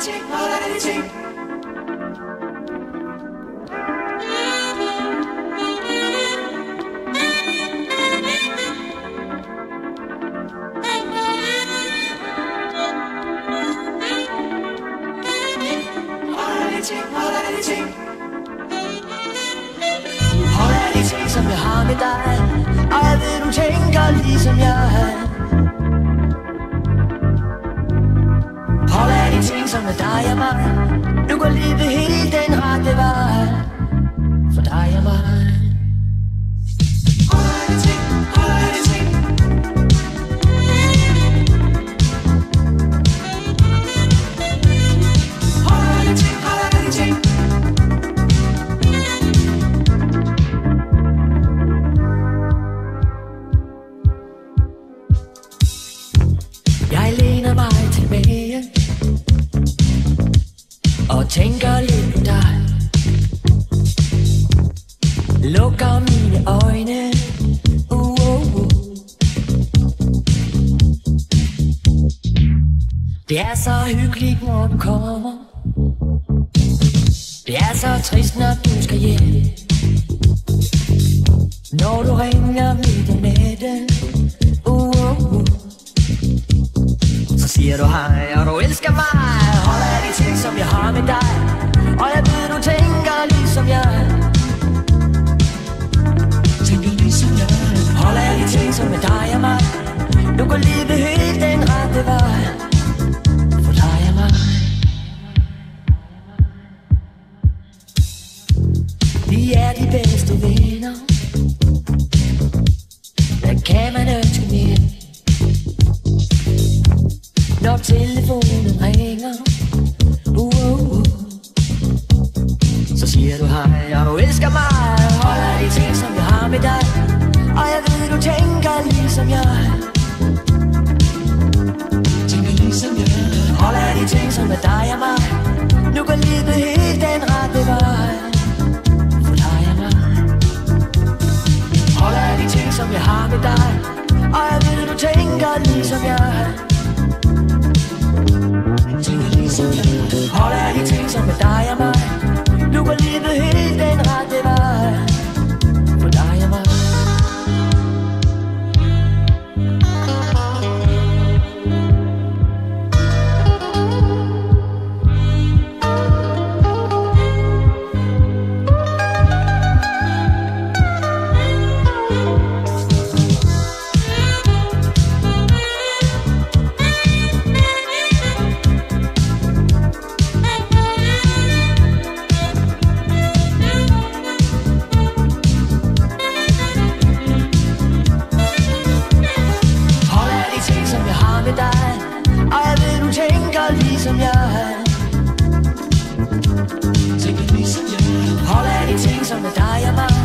af de ting Holder af de ting, holder af de ting Holder af de ting, som jeg har med dig Og jeg ved, du tænker ligesom jeg af de ting, som tænker lidt på dig. Lukker mine øjne. Uh, uh, uh. Det er så hyggeligt, når du kommer. Det er så trist, når du skal hjem. Når du ringer midt om natten. Uh, uh, uh. Så siger du hej, og du elsker mig ting, som jeg har med dig. Og jeg ved, du tænker ligesom jeg. Tænker ligesom jeg. Holder af de ting, som med dig og mig. Nu går livet helt den rette vej. For dig og mig. Vi er de bedste venner. Hvad kan man Så siger du hej, og du elsker mig Holder af de ting, som jeg har med dig. Og jeg ved, du tænker ligesom jeg. Tænker ligesom jeg. Holder af de ting, som er dig og mig. Nu går livet helt den rette vej. For dig og mig. Holder af de ting, som jeg har med dig. Og jeg ved, du tænker ligesom jeg. ligesom jeg er. Tænk lidt ligesom jeg Hold af de ting, som er dig og mig.